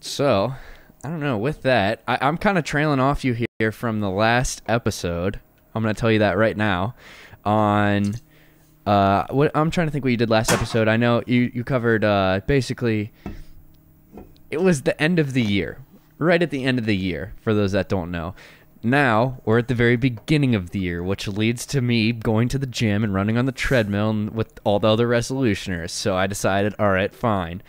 So, I don't know. With that, I, I'm kind of trailing off you here from the last episode. I'm going to tell you that right now. On uh, what I'm trying to think what you did last episode. I know you you covered uh, basically. It was the end of the year, right at the end of the year. For those that don't know, now we're at the very beginning of the year, which leads to me going to the gym and running on the treadmill and with all the other resolutioners. So I decided, all right, fine.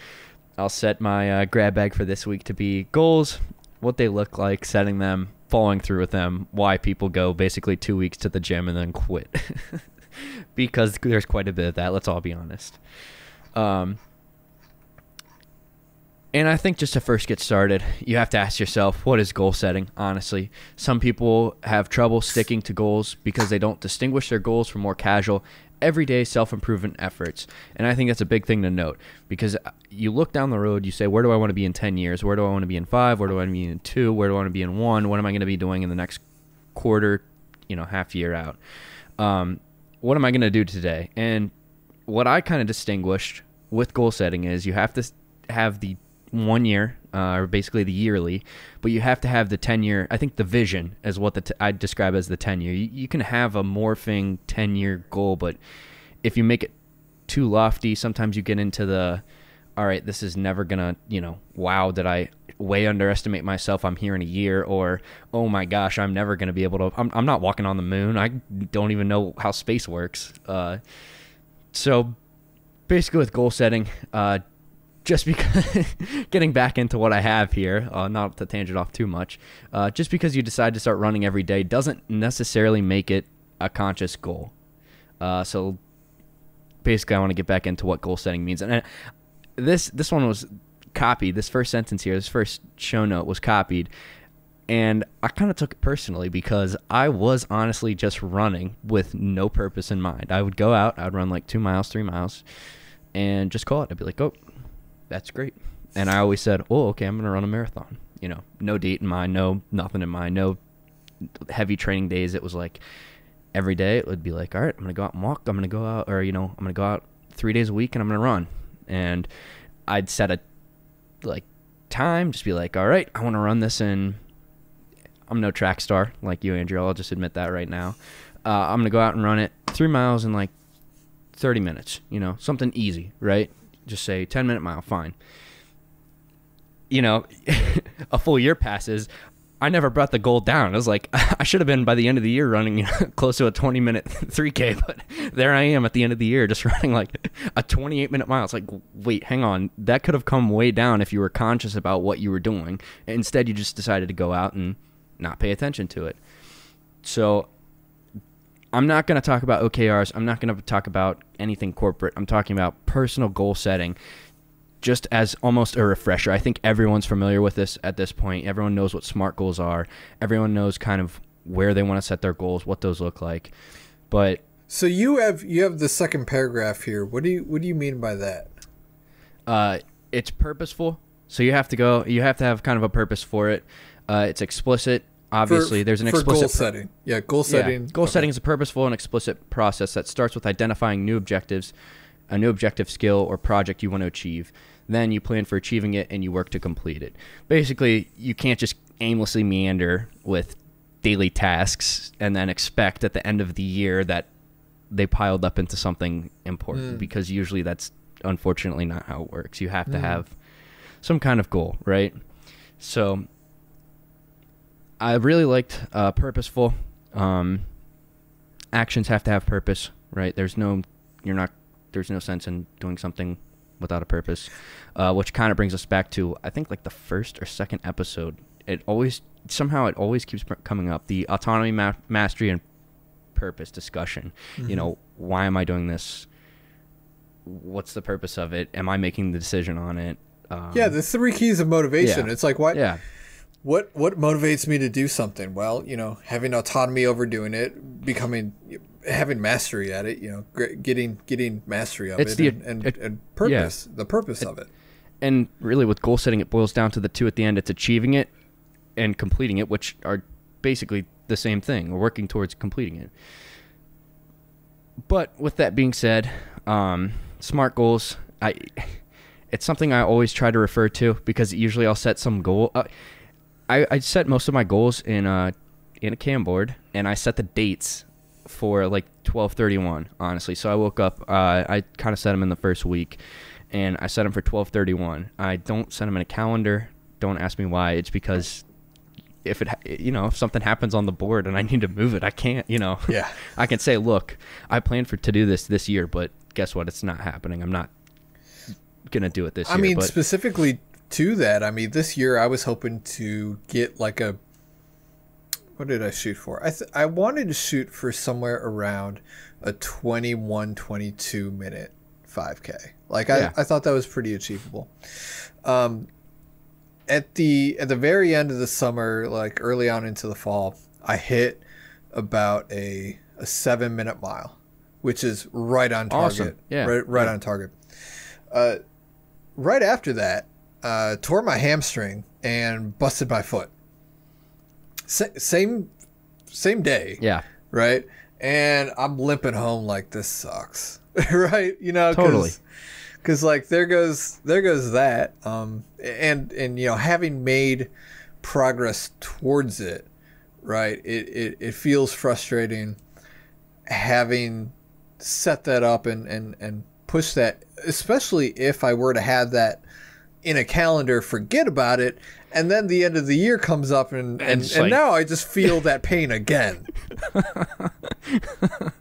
I'll set my uh, grab bag for this week to be goals, what they look like, setting them, following through with them, why people go basically two weeks to the gym and then quit. because there's quite a bit of that, let's all be honest. Um, and I think just to first get started, you have to ask yourself, what is goal setting, honestly? Some people have trouble sticking to goals because they don't distinguish their goals from more casual, everyday self improvement efforts. And I think that's a big thing to note because you look down the road, you say, where do I want to be in 10 years? Where do I want to be in five? Where do I want to be in two? Where do I want to be in one? What am I going to be doing in the next quarter, you know, half year out? Um, what am I going to do today? And what I kind of distinguished with goal setting is you have to have the one year, uh, or basically the yearly, but you have to have the 10 year. I think the vision is what the t- I describe as the 10 year. You, you can have a morphing 10 year goal, but if you make it too lofty, sometimes you get into the, all right, this is never gonna, you know, wow, did I way underestimate myself? I'm here in a year, or oh my gosh, I'm never gonna be able to. I'm, I'm not walking on the moon. I don't even know how space works. Uh, so basically, with goal setting, uh, just because getting back into what I have here, uh, not to tangent off too much, uh, just because you decide to start running every day doesn't necessarily make it a conscious goal. Uh, so basically, I want to get back into what goal setting means, and I, this this one was copied. This first sentence here, this first show note was copied, and I kind of took it personally because I was honestly just running with no purpose in mind. I would go out, I'd run like two miles, three miles, and just call it. I'd be like, oh that's great. And I always said, oh, okay, I'm going to run a marathon. You know, no date in mind, no nothing in mind, no heavy training days. It was like every day it would be like, all right, I'm going to go out and walk. I'm going to go out, or, you know, I'm going to go out three days a week and I'm going to run. And I'd set a like time, just be like, all right, I want to run this in. I'm no track star like you, Andrew. I'll just admit that right now. Uh, I'm going to go out and run it three miles in like 30 minutes, you know, something easy, right? Just say 10 minute mile, fine. You know, a full year passes. I never brought the goal down. I was like, I should have been by the end of the year running close to a 20 minute 3K, but there I am at the end of the year just running like a 28 minute mile. It's like, wait, hang on. That could have come way down if you were conscious about what you were doing. Instead, you just decided to go out and not pay attention to it. So I'm not going to talk about OKRs. I'm not going to talk about anything corporate. I'm talking about personal goal setting just as almost a refresher. I think everyone's familiar with this at this point. Everyone knows what SMART goals are. Everyone knows kind of where they want to set their goals, what those look like. But so you have you have the second paragraph here. What do you what do you mean by that? Uh, it's purposeful. So you have to go. You have to have kind of a purpose for it. Uh, it's explicit obviously for, there's an explicit goal setting. Yeah, goal setting. Yeah. Goal okay. setting is a purposeful and explicit process that starts with identifying new objectives, a new objective skill or project you want to achieve. Then you plan for achieving it and you work to complete it. Basically, you can't just aimlessly meander with daily tasks and then expect at the end of the year that they piled up into something important mm. because usually that's unfortunately not how it works. You have mm. to have some kind of goal, right? So I really liked uh, purposeful. Um, actions have to have purpose, right? There's no, you're not, there's no sense in doing something without a purpose, uh, which kind of brings us back to I think like the first or second episode. It always somehow it always keeps coming up the autonomy, ma- mastery, and purpose discussion. Mm-hmm. You know, why am I doing this? What's the purpose of it? Am I making the decision on it? Um, yeah, the three keys of motivation. Yeah. It's like what? Yeah what what motivates me to do something? Well, you know, having autonomy over doing it, becoming having mastery at it, you know, getting getting mastery of it's it, the, and, and, it, and purpose, yeah. the purpose it, of it. And really, with goal setting, it boils down to the two at the end. It's achieving it and completing it, which are basically the same thing, or working towards completing it. But with that being said, um, smart goals, I it's something I always try to refer to because usually I'll set some goal. Uh, I I set most of my goals in a in a Kanban, and I set the dates for like 12:31. Honestly, so I woke up. Uh, I kind of set them in the first week, and I set them for 12:31. I don't set them in a calendar. Don't ask me why. It's because if it you know if something happens on the board and I need to move it, I can't. You know. Yeah. I can say, look, I planned for to do this this year, but guess what? It's not happening. I'm not gonna do it this I year. I mean, but, specifically to that, I mean, this year I was hoping to get like a. What did I shoot for? I th- I wanted to shoot for somewhere around a 21, 22 minute 5K. Like I, yeah. I thought that was pretty achievable. Um, at the at the very end of the summer, like early on into the fall, I hit about a a seven minute mile, which is right on target. Awesome. Yeah, right, right yeah. on target. Uh, right after that, uh, tore my hamstring and busted my foot. Sa- same same day. Yeah. Right. And I'm limping home like this sucks. right. You know. Totally. Because like there goes there goes that. Um. And and you know having made progress towards it, right? It it, it feels frustrating having set that up and and and push that, especially if I were to have that in a calendar, forget about it, and then the end of the year comes up, and and, and, and now I just feel that pain again.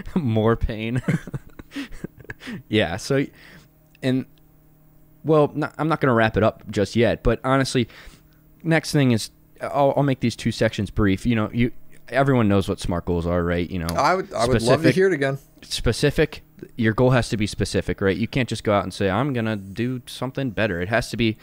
More pain. yeah. So, and well, not, I'm not going to wrap it up just yet, but honestly, next thing is I'll, I'll make these two sections brief. You know, you everyone knows what smart goals are, right? You know, I would I would love to hear it again. Specific your goal has to be specific, right? You can't just go out and say, I'm going to do something better. It has to be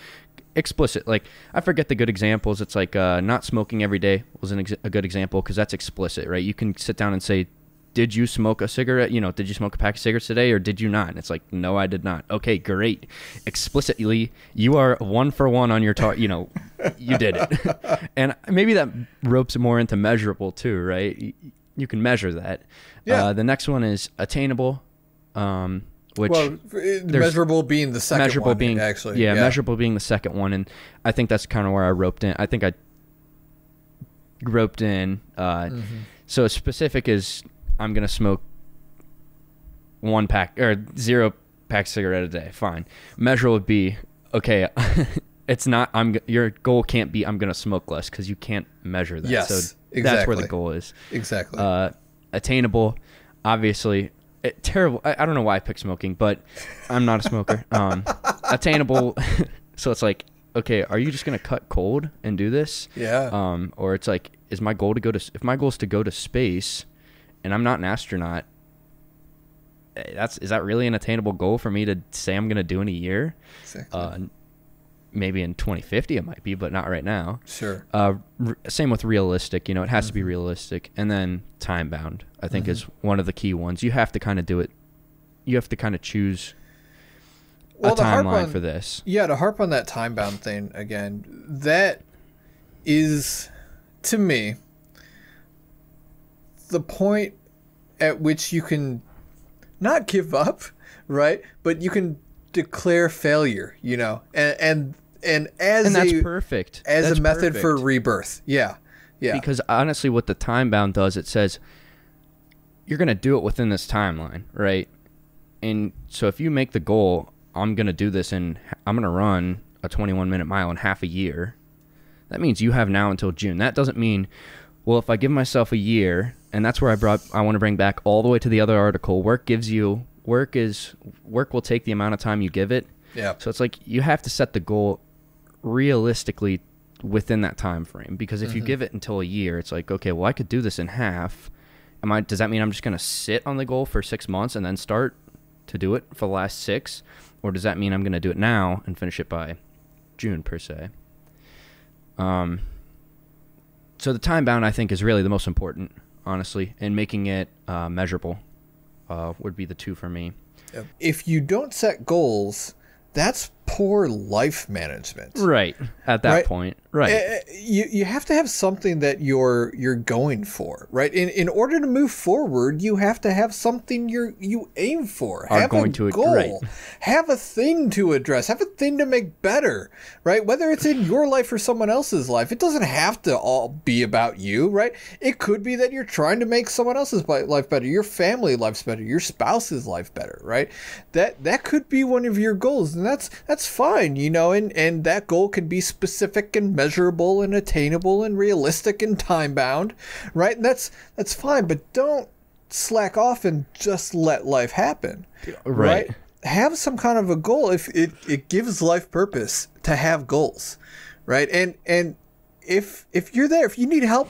explicit. Like, I forget the good examples. It's like uh, not smoking every day was ex- a good example because that's explicit, right? You can sit down and say, did you smoke a cigarette? You know, did you smoke a pack of cigarettes today or did you not? And it's like, no, I did not. Okay, great. Explicitly, you are one for one on your target. You know, you did it. and maybe that ropes more into measurable too, right? You can measure that. Yeah. Uh, the next one is attainable. Um, which well, measurable being the second measurable one, being actually yeah, yeah, measurable being the second one, and I think that's kind of where I roped in. I think I roped in. Uh, mm-hmm. So specific is I'm gonna smoke one pack or zero pack cigarette a day. Fine. Measure would be okay. it's not. I'm. Your goal can't be. I'm gonna smoke less because you can't measure that. Yes, so exactly. that's where the goal is. Exactly. Uh, attainable. Obviously, it, terrible. I, I, don't know why I picked smoking, but I'm not a smoker. Um, attainable. so it's like, okay, are you just gonna cut cold and do this? Yeah. Um, or it's like, is my goal to go to if my goal is to go to space, and I'm not an astronaut. Eh, that's is that really an attainable goal for me to say I'm gonna do in a year? Exactly. Uh, maybe in 2050 it might be, but not right now. Sure. Uh, r- same with realistic. You know, it has mm-hmm. to be mm-hmm. realistic, and then time bound. I think mm-hmm. is one of the key ones. You have to kind of do it. You have to kind of choose well, a timeline on, for this. Yeah, to harp on that time bound thing again, that is to me the point at which you can not give up, right? But you can declare failure, you know, and and and as and that's a, perfect as that's a method perfect. for rebirth. Yeah, yeah. Because honestly, what the time bound does, it says you're gonna do it within this timeline, right? And so if you make the goal, I'm gonna do this and I'm gonna run a 21 minute mile in half a year. That means you have now until June. That doesn't mean, well, if I give myself a year, and that's where I brought, I want to bring back all the way to the other article. Work gives you work is work will take the amount of time you give it. Yeah. So it's like you have to set the goal realistically within that time frame because if mm-hmm. you give it until a year, it's like okay, well I could do this in half. Am I? Does that mean I'm just gonna sit on the goal for six months and then start to do it for the last six, or does that mean I'm gonna do it now and finish it by June per se? Um. So the time bound I think is really the most important, honestly, in making it uh, measurable uh, would be the two for me. If you don't set goals, that's poor life management. Right. At that right? point. Right. Uh, you you have to have something that you're you're going for, right? In in order to move forward, you have to have something you're you aim for. Are have going a to goal. Right. Have a thing to address. Have a thing to make better, right? Whether it's in your life or someone else's life, it doesn't have to all be about you, right? It could be that you're trying to make someone else's life better, your family life's better, your spouse's life better, right? That that could be one of your goals, and that's that's fine, you know, and and that goal can be specific and measurable and attainable and realistic and time bound, right? And that's that's fine, but don't slack off and just let life happen. Uh, right. right? Have some kind of a goal if it, it gives life purpose to have goals. Right? And and if if you're there, if you need help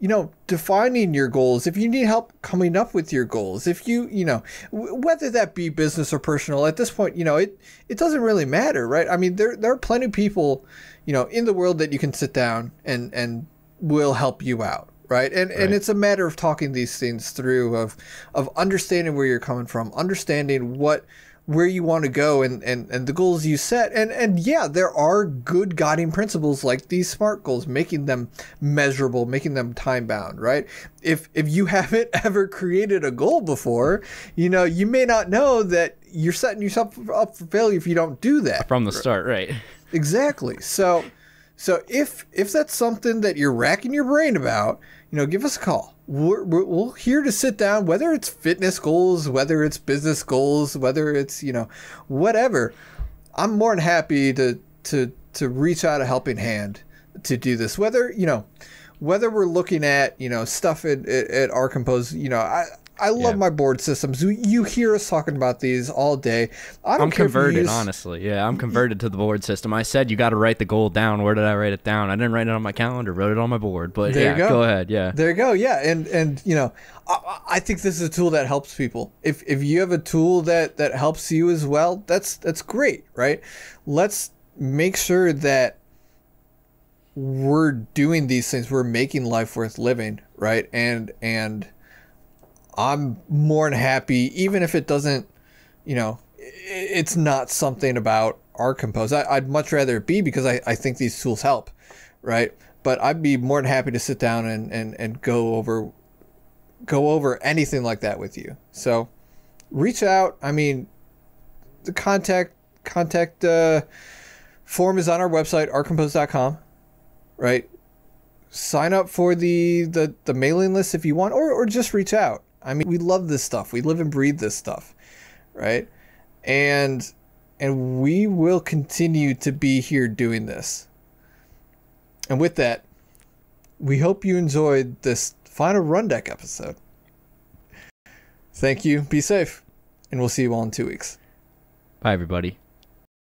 you know, defining your goals, if you need help coming up with your goals, if you, you know, w- whether that be business or personal, at this point, you know, it it doesn't really matter, right? I mean, there there are plenty of people, you know, in the world that you can sit down and and will help you out, right? And right. and it's a matter of talking these things through, of of understanding where you're coming from, understanding what where you want to go and, and, and the goals you set. And, and yeah, there are good guiding principles like these SMART goals, making them measurable, making them time bound, right? If, if you haven't ever created a goal before, you know, you may not know that you're setting yourself up for failure if you don't do that. From the start, right. Exactly. So, so if, if that's something that you're racking your brain about, you know, give us a call we're, we're, here to sit down, whether it's fitness goals, whether it's business goals, whether it's, you know, whatever. I'm more than happy to, to, to reach out a helping hand to do this. Whether, you know, whether we're looking at, you know, stuff at, at, at OurCompose, you know, I, I love yeah. my board systems. You hear us talking about these all day. I am converted, use... honestly. Yeah, I'm converted to the board system. I said you got to write the goal down. Where did I write it down? I didn't write it on my calendar. Wrote it on my board. But there yeah, go. go. ahead. Yeah, there you go. Yeah, and and you know, I, I think this is a tool that helps people. If if you have a tool that that helps you as well, that's that's great, right? Let's make sure that we're doing these things. We're making life worth living, right? And and I'm more than happy, even if it doesn't, you know, it's not something about OurCompose. I, would much rather it be because I, I think these tools help, right? But I'd be more than happy to sit down and, and, and go over go over anything like that with you. So reach out. I mean, the contact contact uh, form is on our website, ourcompose.com, right? Sign up for the, the, the mailing list if you want, or, or just reach out. I mean, we love this stuff. We live and breathe this stuff, right? And and we will continue to be here doing this. And with that, we hope you enjoyed this final run deck episode. Thank you. Be safe. And we'll see you all in two weeks. Bye, everybody.